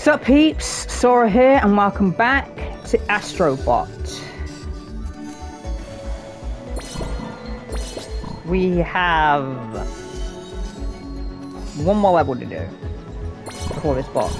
Sup peeps, Sora here and welcome back to Astrobot. We have one more level to do before this boss.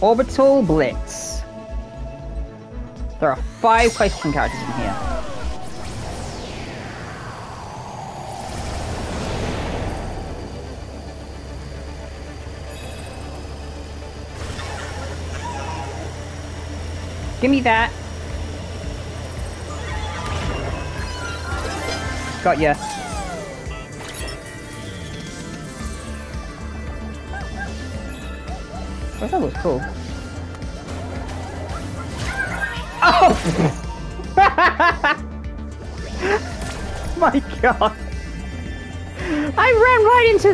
Orbital Blitz. There are five question characters in here. Give me that. Got ya. Oh, that was cool. Oh! My god! I ran right into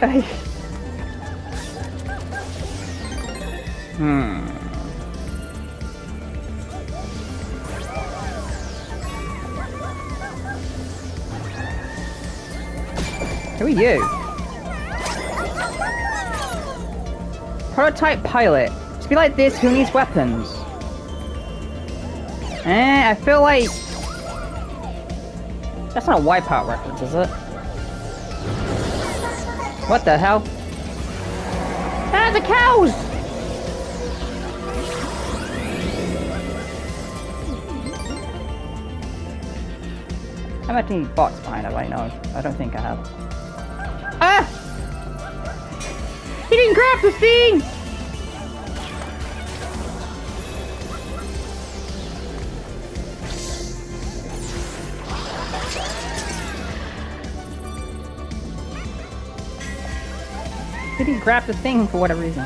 that! Hmm. Who are you? Prototype pilot. To be like this, who needs weapons? Eh, I feel like... That's not a Wipeout reference, is it? What the hell? Ah, the cows! I might need bots behind it right now. I don't think I have. Ah! He didn't grab the thing! He grab the thing for whatever reason?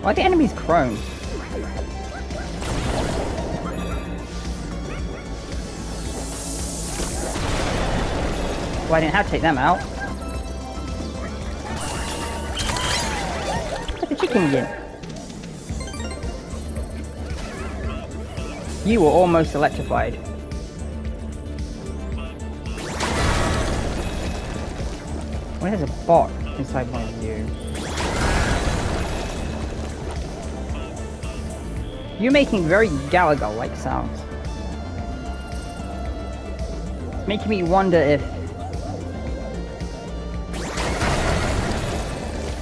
Why the enemy's chrome? Well, I didn't have to take them out. Put the chicken again. You were almost electrified. What is a bot inside one of you? You're making very Galaga-like sounds. Making me wonder if...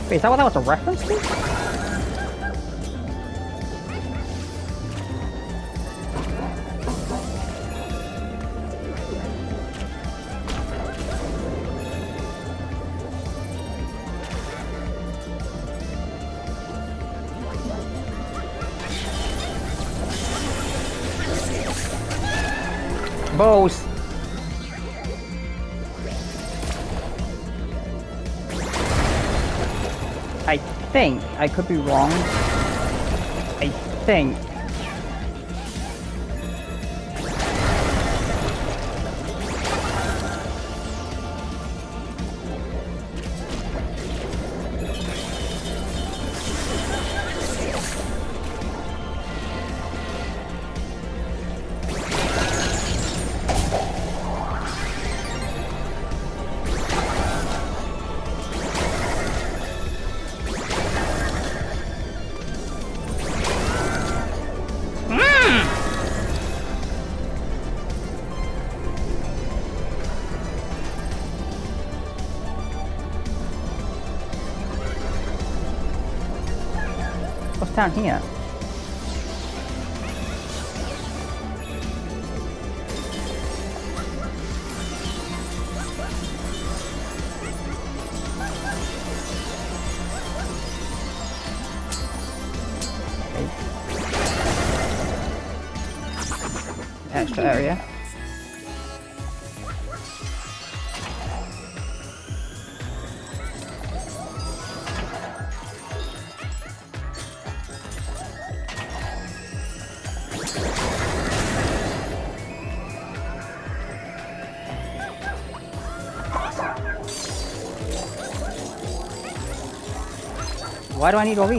Wait, is that what that was a reference to? Bows. Think, I could be wrong. I think. Down here? Why do I need all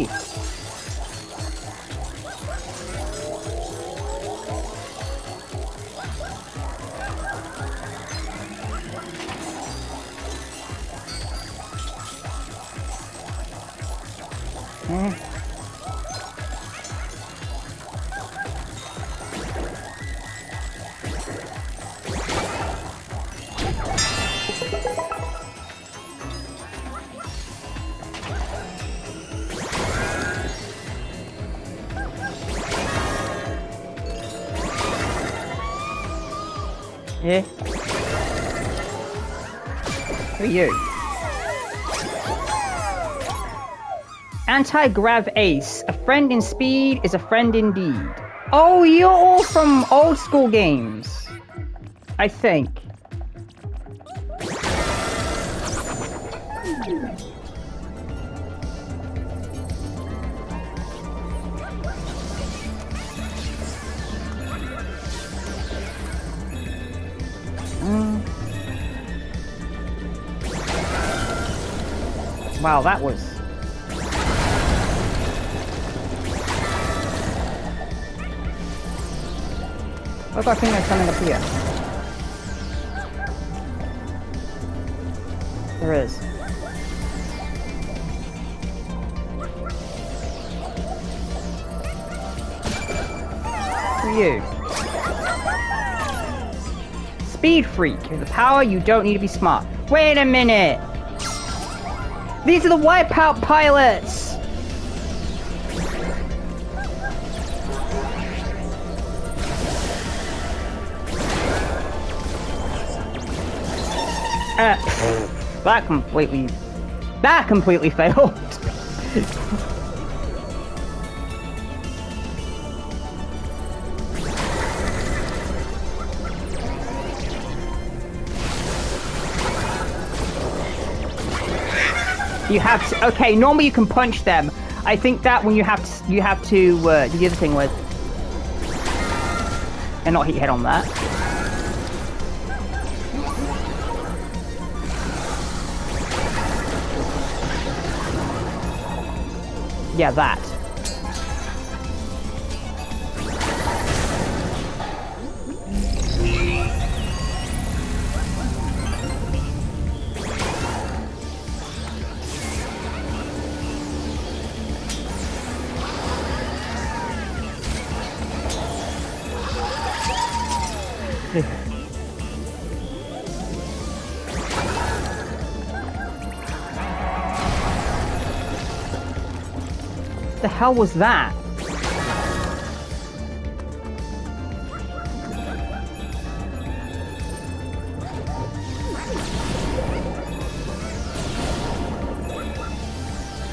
Anti-grav ace. A friend in speed is a friend indeed. Oh, you're all from old school games. I think. Wow, that was... I think there's something up here. There is. You. Speed freak. The power you don't need to be smart. Wait a minute! These are the wipeout pilots! That completely... That completely failed. You have to. Okay, normally you can punch them. I think that when you have to, you have to uh, the other thing with, and not hit your head on that. Yeah, that. The hell was that?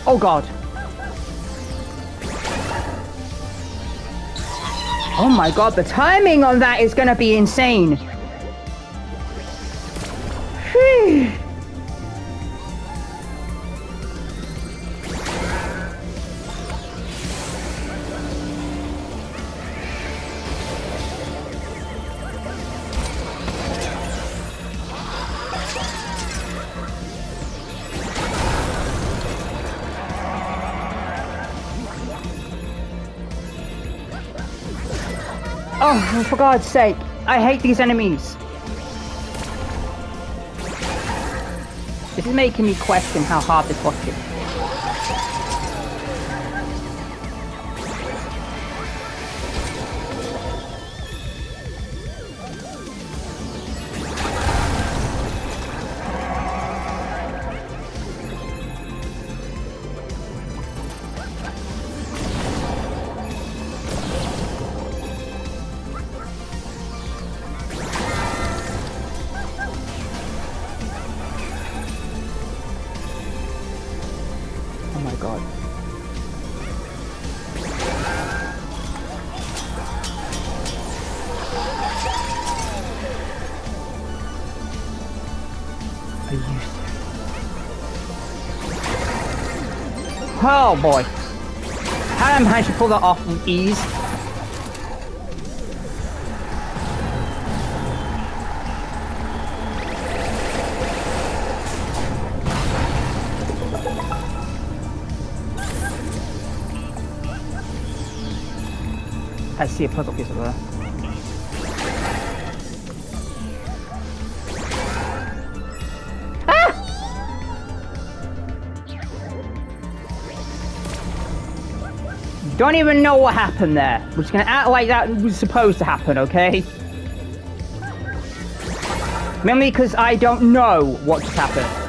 Oh god. Oh my god, the timing on that is gonna be insane. Oh, for God's sake. I hate these enemies. This is making me question how hard this boss is. Oh boy. How did I manage to pull that off with ease? I see a puzzle piece over there. Don't even know what happened there. We're just gonna act like that was supposed to happen, okay? Mainly because I don't know what just happened.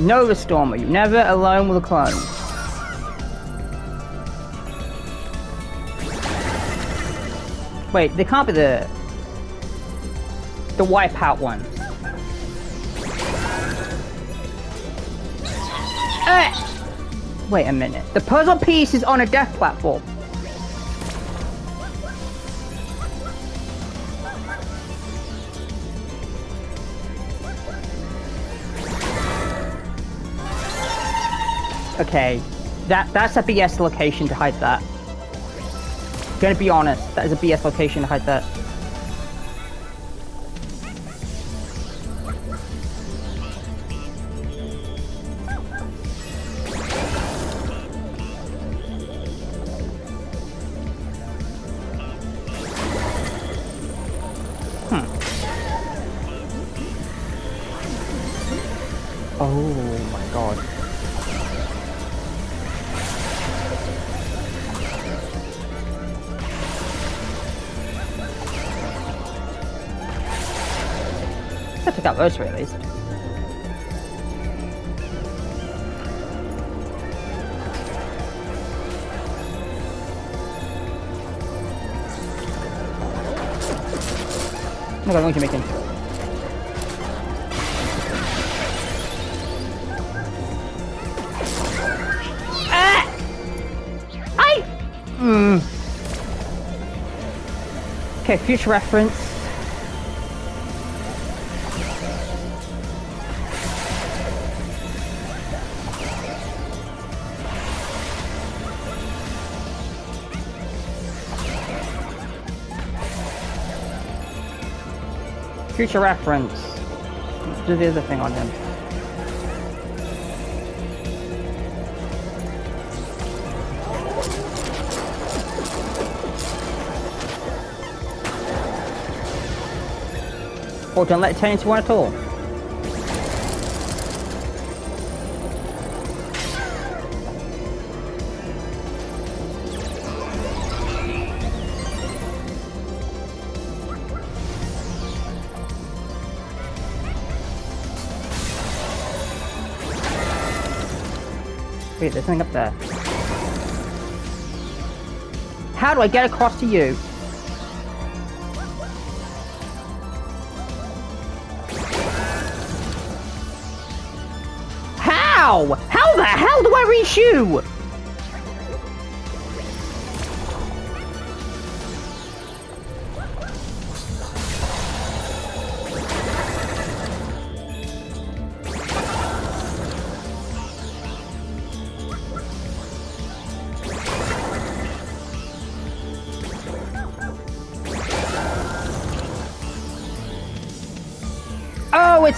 Nova Stormer, you're never alone with a clone. Wait, they can't be the... The wipeout one. Uh, wait a minute. The puzzle piece is on a death platform. Okay, that that's a BS location to hide that. Gonna be honest, that is a BS location to hide that. I took out those three at least. Oh god, I'm Jamaican. Ah! I. Hmm. Okay, future reference. Future reference. Let's do the other thing on him. Or don't let it turn into one at all. Wait, there's something up there. How do I get across to you? How? How the hell do I reach you?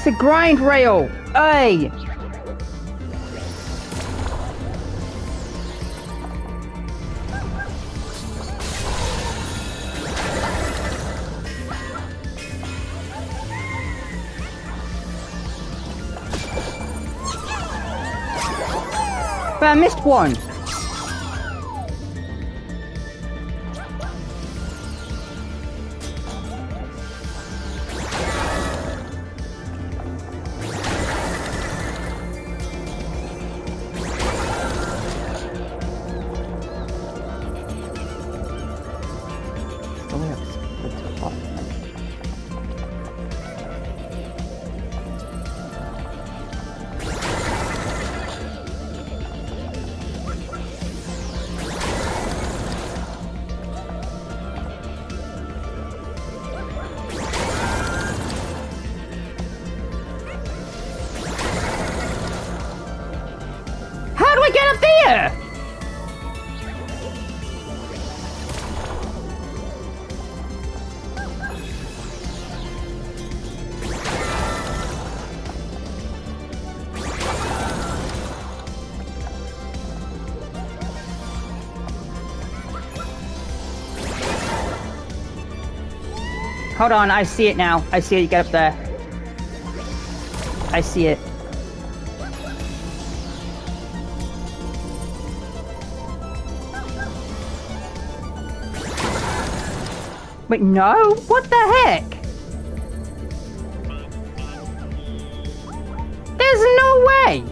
The grind rail. Hey. But I missed one. There! Hold on, I see it now. I see it. Get up there. I see it. Wait, no? What the heck? There's no way!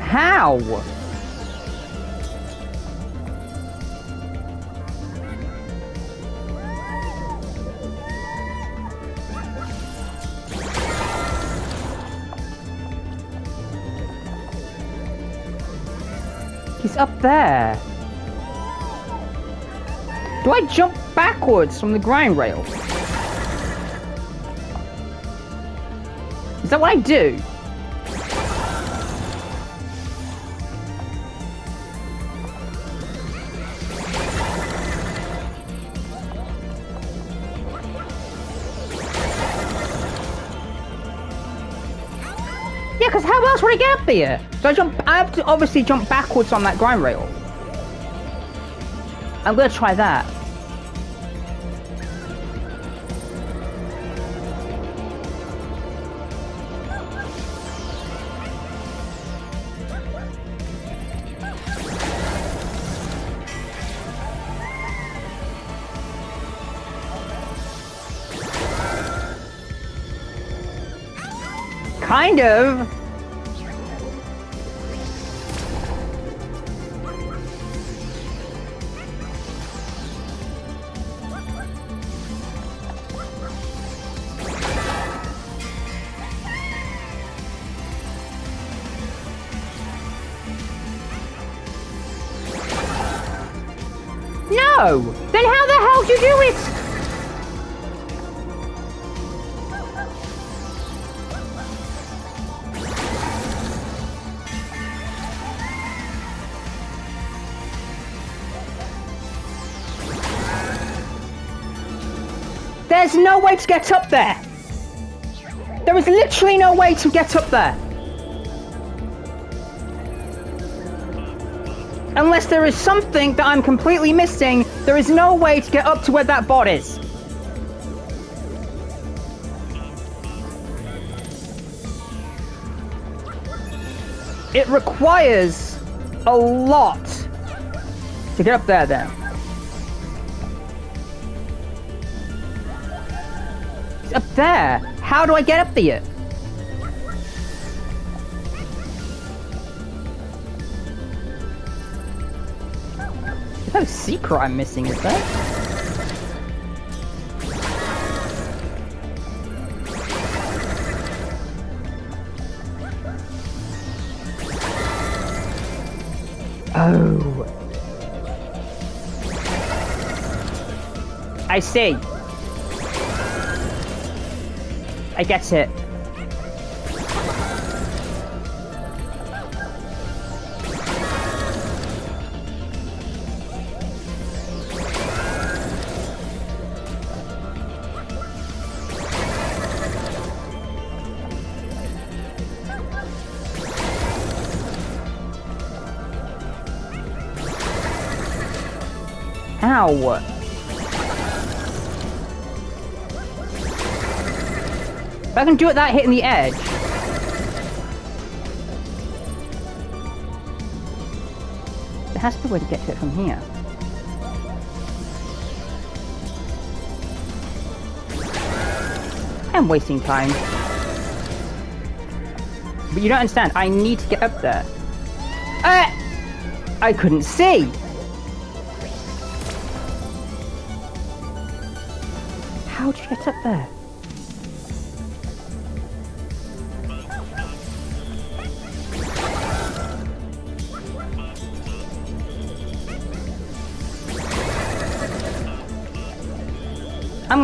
How? He's up there. Do I jump backwards from the grind rail? Is that what I do? Yeah, because how else would I get up there? So I jump. I have to obviously jump backwards on that grind rail. I'm gonna try that. Kind of. No! Then how the hell do you do it? No way to get up there! There is literally no way to get up there! Unless there is something that I'm completely missing, there is no way to get up to where that bot is. It requires a lot to get up there then. Up there. How do I get up there? There's no secret I'm missing, is there? Oh. I see. I get it. Ow! If I can do it without hitting the edge. There has to be a way to get to it from here. I'm wasting time. But you don't understand, I need to get up there. Uh, I couldn't see! How'd you get up there?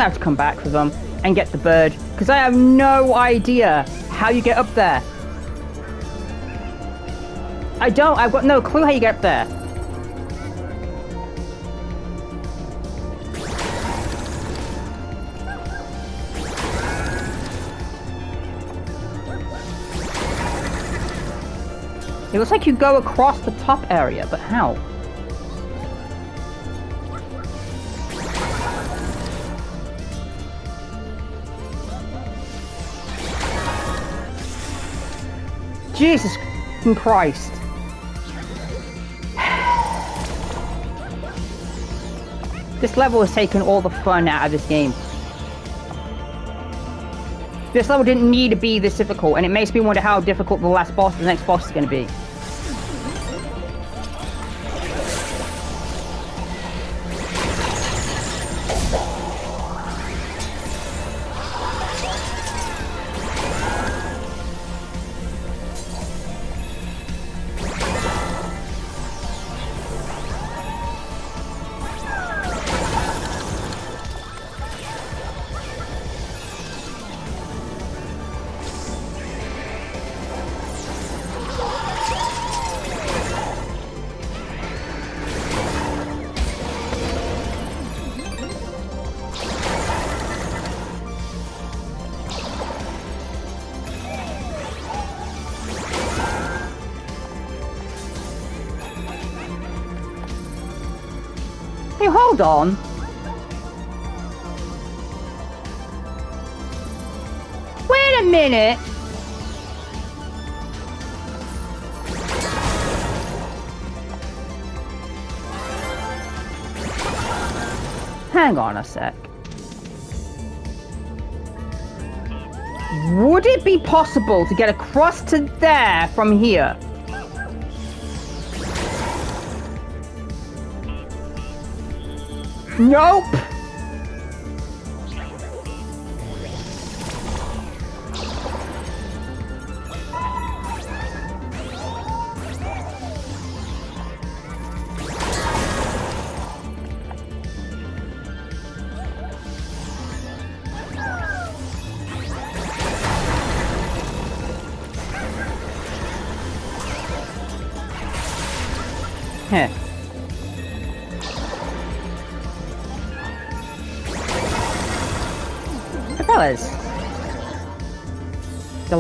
Gonna have to come back for them and get the bird because I have no idea how you get up there. I don't. I've got no clue how you get up there. It looks like you go across the top area, but how? Jesus Christ. This level has taken all the fun out of this game. This level didn't need to be this difficult, and it makes me wonder how difficult the last boss, the next boss is going to be. Hold on. Wait a minute. Hang on a sec. Would it be possible to get across to there from here? Nope.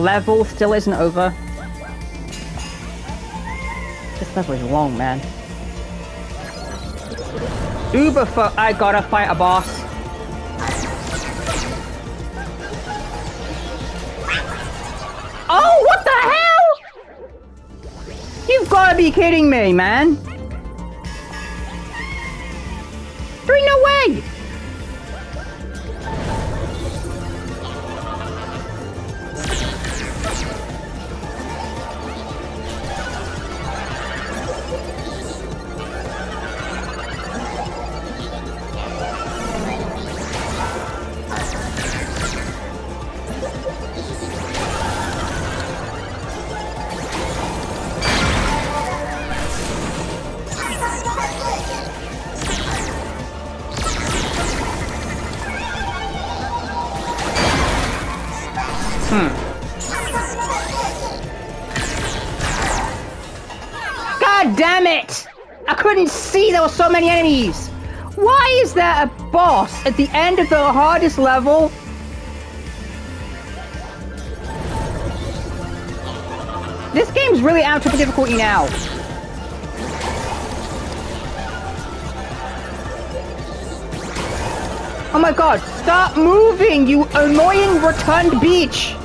Level still isn't over. This level is long, man. Uber I gotta fight a boss. Oh, what the hell? You've gotta be kidding me, man. There ain't no way. God damn it! I couldn't see there were so many enemies! Why is there a boss at the end of the hardest level? This game's really out of difficulty now. Oh my god, stop moving, you annoying rotund beach!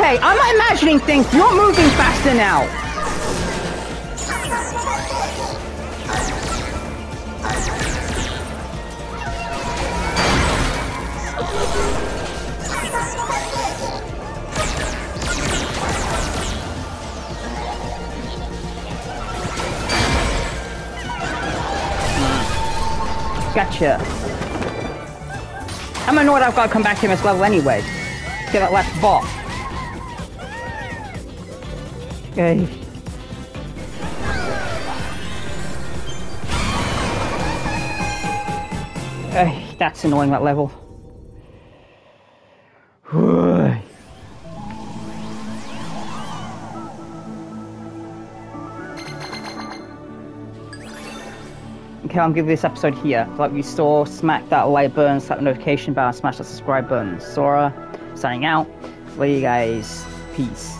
Okay, I'm imagining things. You're moving faster now. Gotcha. I'm annoyed I've got to come back to this level anyway. Get that last boss. Okay. Uh, that's annoying, that level. Okay, I'm giving this episode here. Like you saw, smack that like button, slap the notification bell, smash that subscribe button. Sora, signing out. Love you guys. Peace.